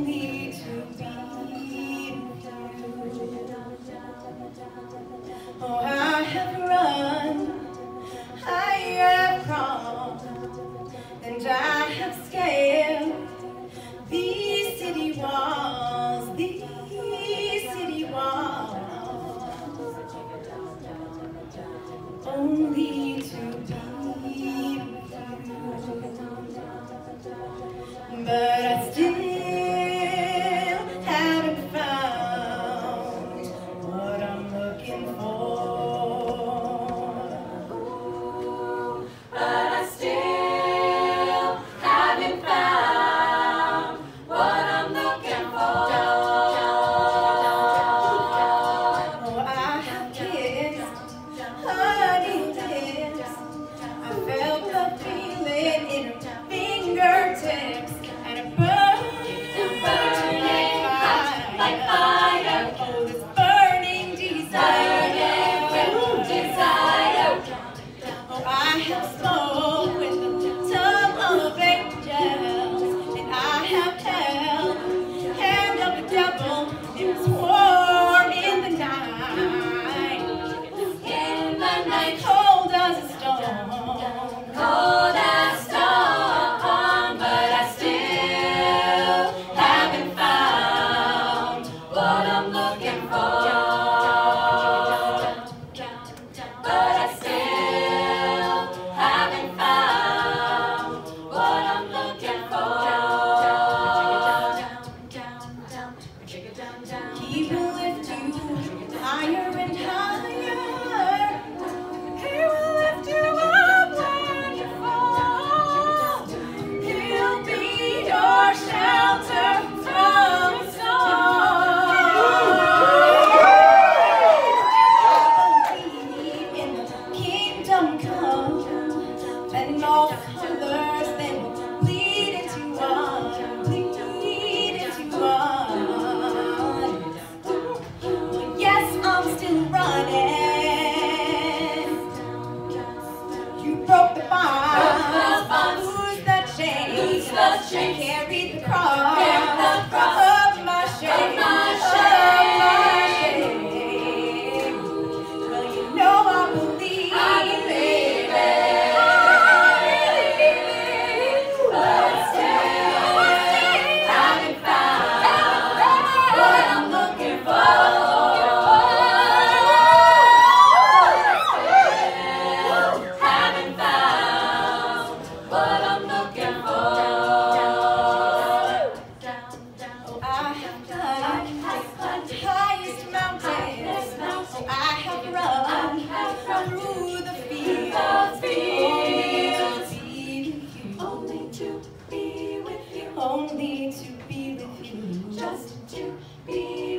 to be. Oh, I have run, I have crawled, and I have scaled these city walls, these city walls, only to be to be with you, only to be with you, just to be